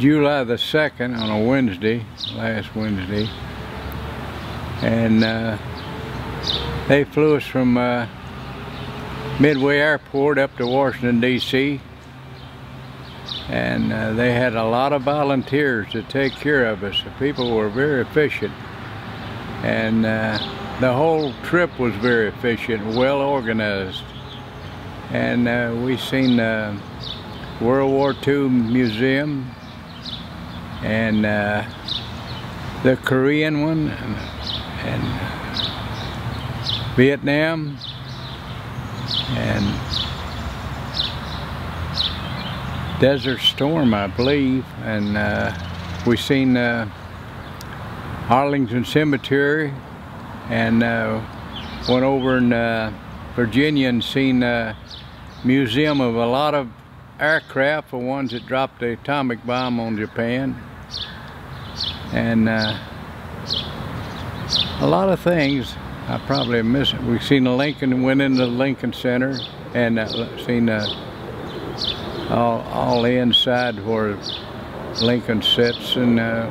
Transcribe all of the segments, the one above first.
July the 2nd on a Wednesday, last Wednesday. And uh, they flew us from uh, Midway Airport up to Washington, D.C. And uh, they had a lot of volunteers to take care of us. The people were very efficient. And uh, the whole trip was very efficient, well organized. And uh, we seen the World War II Museum and uh, the Korean one and, and Vietnam and Desert Storm, I believe, and uh, we seen uh, Arlington Cemetery and uh, went over in uh, Virginia and seen a museum of a lot of aircraft, the ones that dropped the atomic bomb on Japan, and uh, a lot of things. I probably missed. We've seen the Lincoln, went into the Lincoln Center and uh, seen uh, all, all the inside where Lincoln sits and uh,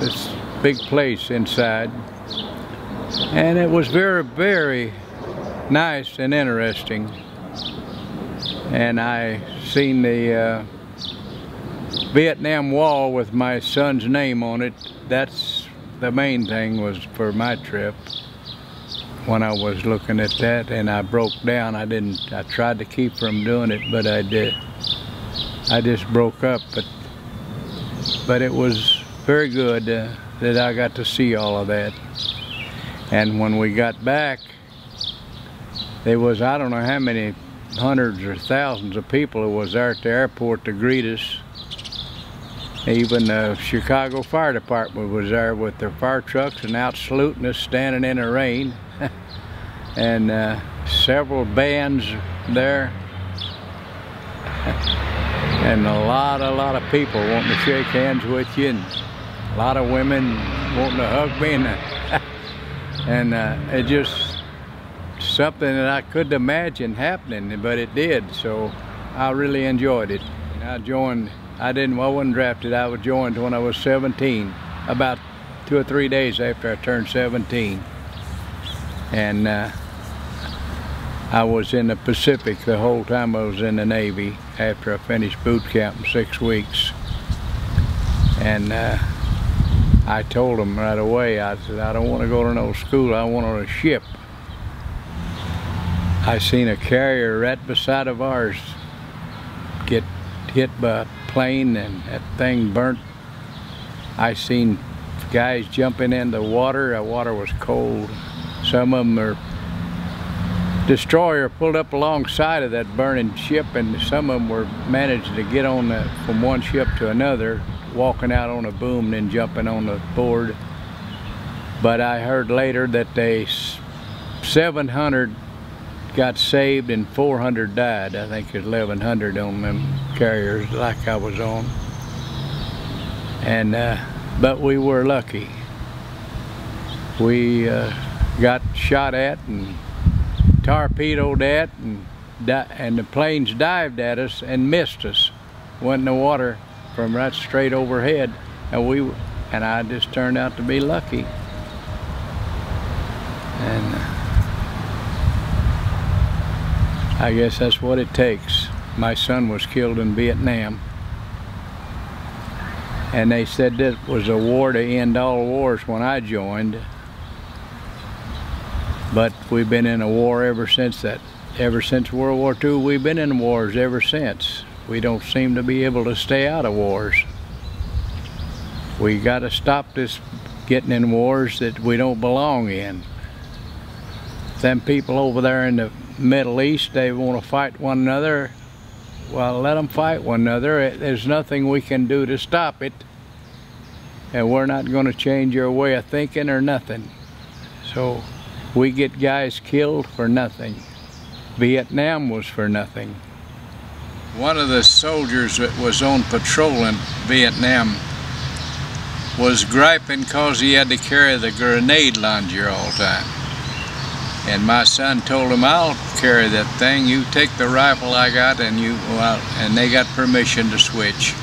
this big place inside. And it was very, very nice and interesting. And I seen the uh, Vietnam Wall with my son's name on it. That's the main thing was for my trip when I was looking at that and I broke down. I didn't, I tried to keep from doing it, but I did. I just broke up, but but it was very good uh, that I got to see all of that. And when we got back, there was, I don't know how many hundreds or thousands of people who was there at the airport to greet us. Even the Chicago Fire Department was there with their fire trucks and out saluting us standing in the rain. and uh, several bands there. and a lot, a lot of people wanting to shake hands with you and a lot of women wanting to hug me and, and uh, it just something that I couldn't imagine happening, but it did. So I really enjoyed it. I joined, I didn't, well, I wasn't drafted, I was joined when I was 17, about two or three days after I turned 17. And uh, I was in the Pacific the whole time I was in the Navy after I finished boot camp in six weeks. And uh, I told them right away, I said, I don't want to go to no school, I want on a ship. I seen a carrier right beside of ours get hit by a plane and that thing burnt. I seen guys jumping in the water, the water was cold. Some of them are destroyer pulled up alongside of that burning ship and some of them were managed to get on the, from one ship to another walking out on a boom and then jumping on the board but I heard later that they 700 got saved and 400 died I think there's 1100 on them carriers like I was on and uh, but we were lucky we uh, got shot at and torpedoed at and, and the planes dived at us and missed us. Went in the water from right straight overhead and we and I just turned out to be lucky. And uh, I guess that's what it takes. My son was killed in Vietnam. And they said that was a war to end all wars when I joined. But we've been in a war ever since that. Ever since World War II, we've been in wars ever since. We don't seem to be able to stay out of wars. We got to stop this getting in wars that we don't belong in. Them people over there in the Middle East, they want to fight one another. Well, let them fight one another. Eh, there's nothing we can do to stop it. And we're not going to change our way of thinking or nothing. So we get guys killed for nothing. Vietnam was for nothing. One of the soldiers that was on patrol in Vietnam was griping because he had to carry the grenade launcher all the time. And my son told him, I'll carry that thing. You take the rifle I got and you, and they got permission to switch.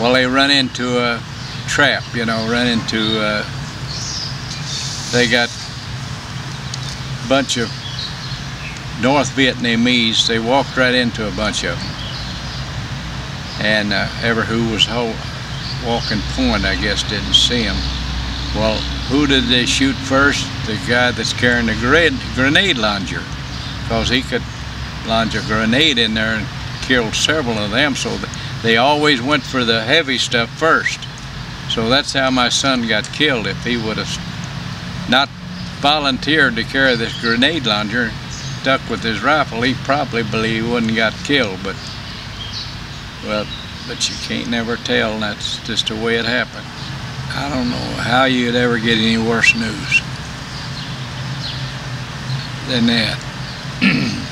Well, they run into a trap, you know, run into, uh, they got a bunch of North Vietnamese. They walked right into a bunch of them. And uh, ever who was whole, walking point, I guess, didn't see them. Well, who did they shoot first? The guy that's carrying the grenade, launcher. Because he could launch a grenade in there and killed several of them. So they always went for the heavy stuff first. So that's how my son got killed. If he would have not volunteered to carry this grenade launcher, stuck with his rifle, he probably believe he wouldn't got killed. But well, but you can't never tell. That's just the way it happened. I don't know how you'd ever get any worse news than that.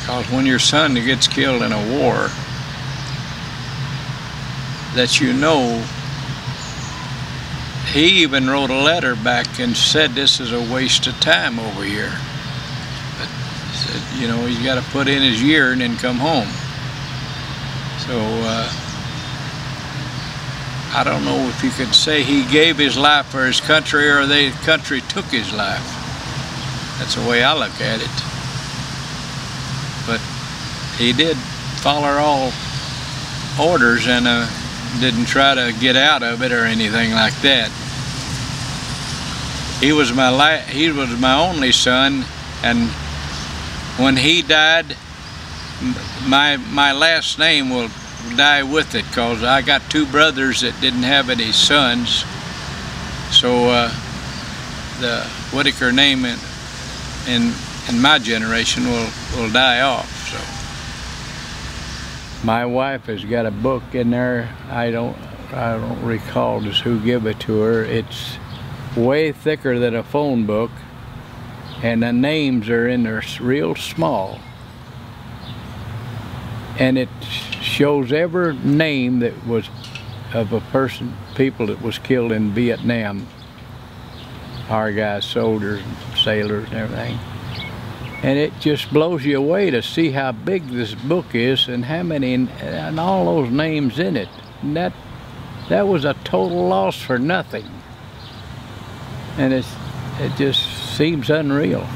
because when your son gets killed in a war, that you know, he even wrote a letter back and said this is a waste of time over here. But said, you know, he's got to put in his year and then come home. So, uh, I don't know if you could say he gave his life for his country or the country took his life. That's the way I look at it. But he did follow all orders and uh, didn't try to get out of it or anything like that. He was my he was my only son, and when he died, my my last name will die with it because I got two brothers that didn't have any sons. So uh, the Whitaker name in, in, in my generation will, will die off. So My wife has got a book in there. I don't I don't recall just who gave it to her. It's way thicker than a phone book and the names are in there real small and it shows every name that was of a person, people that was killed in Vietnam. Our guys, soldiers, sailors, and everything. And it just blows you away to see how big this book is and how many, and all those names in it. And that, that was a total loss for nothing. And it's, it just seems unreal.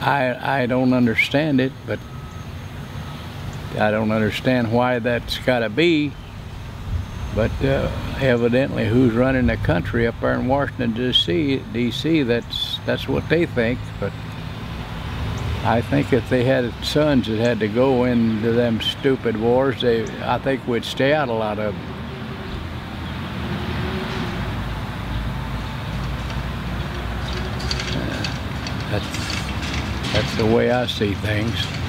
I, I don't understand it, but I don't understand why that's got to be. But uh, evidently, who's running the country up there in Washington D.C. D.C. That's that's what they think. But I think if they had sons that had to go into them stupid wars, they I think we'd stay out a lot of them. Uh, that's that's the way I see things.